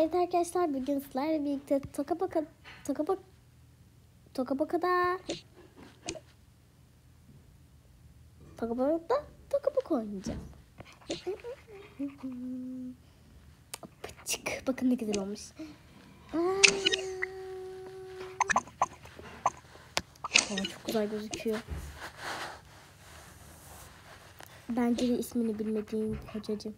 Evet arkadaşlar bugün sizlerle birlikte toka baka toka bak toka bakada toka bakada toka baka oynayacağız. Pıçık. Bakın ne güzel olmuş. Aa. Çok güzel gözüküyor. Bence de ismini bilmediğin kocacığım.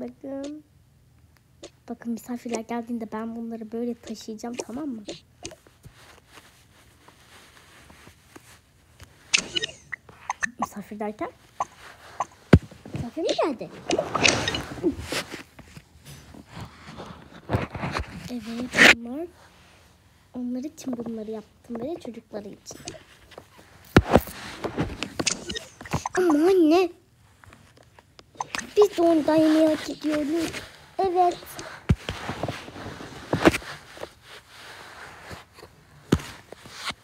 Bakın. Bakın misafirler geldiğinde ben bunları böyle taşıyacağım tamam mı? Misafir derken? Misafir mi geldi? Evet bunlar. Onlar için bunları yaptım böyle çocukları için. Ama anne. Biz de ondan yemeği hak ediyoruz. Evet.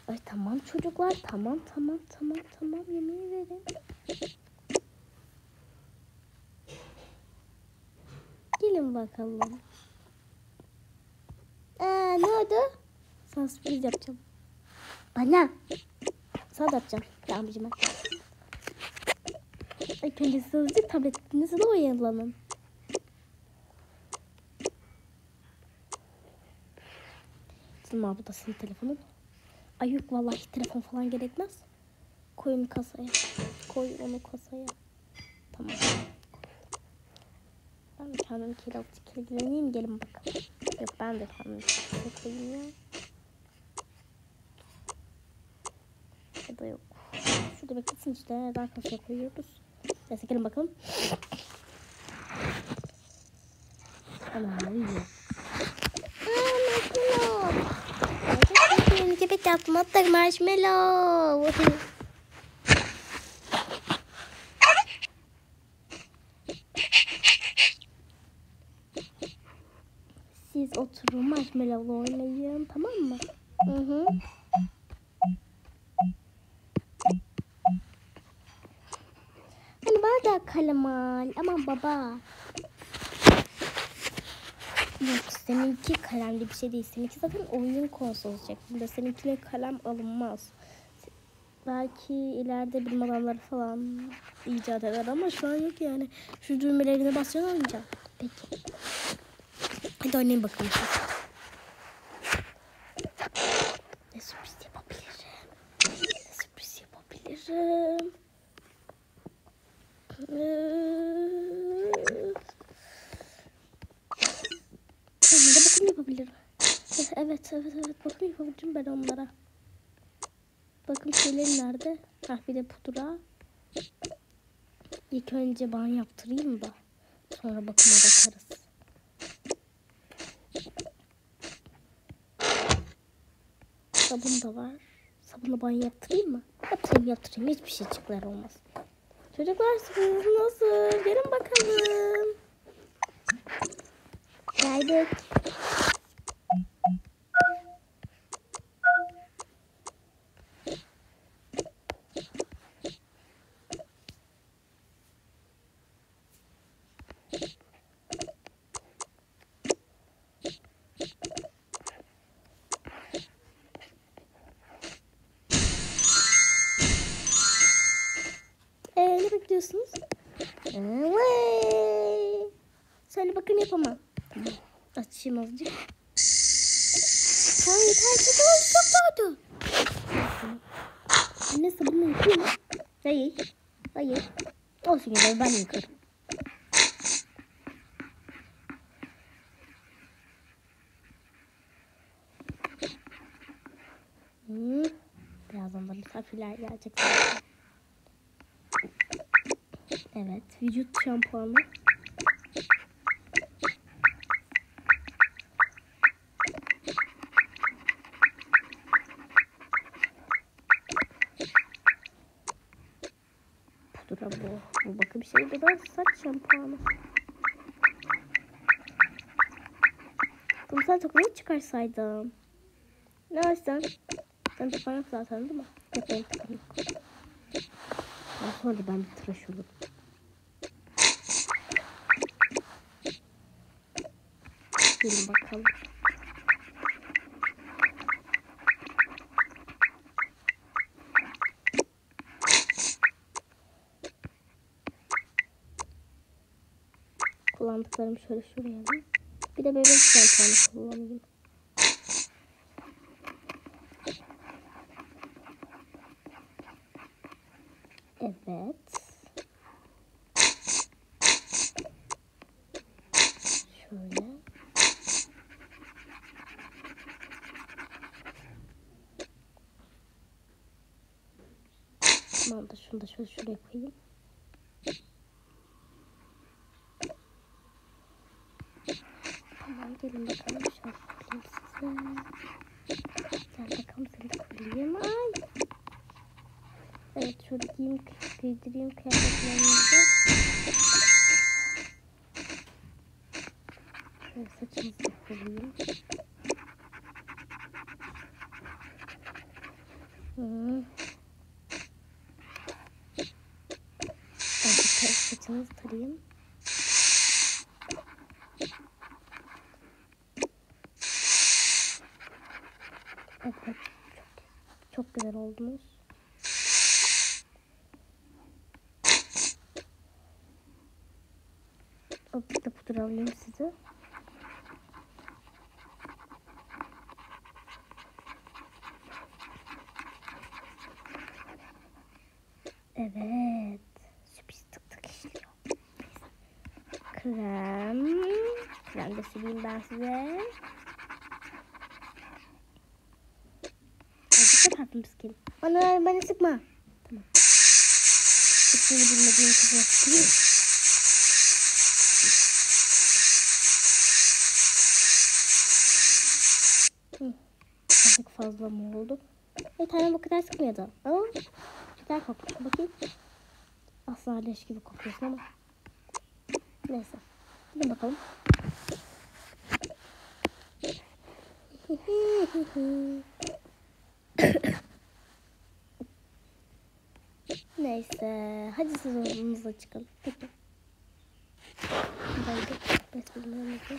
Ay tamam çocuklar tamam tamam tamam tamam yemeği verin. Gelin bakalım. Ee, ne oldu? Sana sürpriz yapacağım. Bana. Sana da yapacağım. Ben. İlk önce hızlıca tabletinizle oyalanın. Şimdi abi da senin telefonun. Ay yok vallahi telefon falan gerekmez. Koy onu kasaya. Koy onu kasaya. Tamam. Ben de kendimi kilit kilitleneyim gelin bakalım. Yok ben de kendimi kilitleneyim koyayım ya. Ya da yok. Şurada beklesin işte. Neden kasaya koyuyoruz? Neyse gelin bakalım. Marshmallow. Çok Sepet yaptım hatta marshmallow. Siz oturun marshmallow oynayın tamam mı? Hı hı. Hani bana da kalem al. Aman baba. Yok seninki kalemli bir şey değil. Seninki zaten oyun konsolu şeklinde. Seninkine kalem alınmaz. Belki ileride bilim adamları falan icat eder ama şu an yok yani. Şu düğmelerine basacaksın oynayacağım. Peki. Hadi oynayın bakalım siz. Ne sürpriz yapabilirim? Ne sürpriz yapabilirim? Ee, Onlara bakım yapabilirim. Evet, evet, evet. Bakım yapabilirim ben onlara. Bakım şeyleri nerede? Ah bir de pudra. İlk önce banyo yaptırayım da. Sonra bakıma bakarız. Sabun da var. Sabunla banyo yaptırayım mı? Yaptırayım yaptırayım. Hiçbir şey çıklar olmaz. Çocuklar sürpriz nasıl? Gelin bakalım. Geldik. Söyle bakın yapamam. Tamam. Açayım azıcık. Tamam yeter çok oldu çok oldu. Anne sabunla yıkayayım? Hayır. Hayır. Olsun yine ben yıkarım. Birazdan da misafirler gelecek. Evet, vücut şampuanı. Pudra bu. Şey bu da saç şampuanı. Kumsal tokumu çıkarsaydım. Ne? Sen tıpan yok zaten değil mi? Yok yok. Daha sonra ben bir tıraş olurum. Gelin bakalım. Kullandıklarımı şöyle şuraya alayım. Bir de bebek şampuanı kullanayım. Evet. Şöyle. Tamam da şunu da şöyle şuraya koyayım. Gelin bakalım şöyle koyayım size. Gel bakalım seni de koyayım. Ay. Evet şöyle giyeyim, giydireyim kıyafetlerinizi. Şöyle saçınızı da koyayım. Hmm. Azıcık saçınızı tarayayım. Evet, çok, çok güzel oldunuz. Azıcık da pudra alayım size. Evet. Sürpriz tık tık işliyor. Krem. Krem de sileyim ben size. Da parfüm sıkayım. Bana, bana sıkma. Tamam. İsmini bilmediğim kızına sıkayım. Azıcık fazla mı oldu? Bir tane bu kadar sıkmıyordu. Ama güzel kokmuş. Bakayım. Aslında leş gibi kokuyorsun ama. Neyse. Hadi bakalım. Neyse. Hadi siz çıkalım. Peki. Ben de besmeleğimizi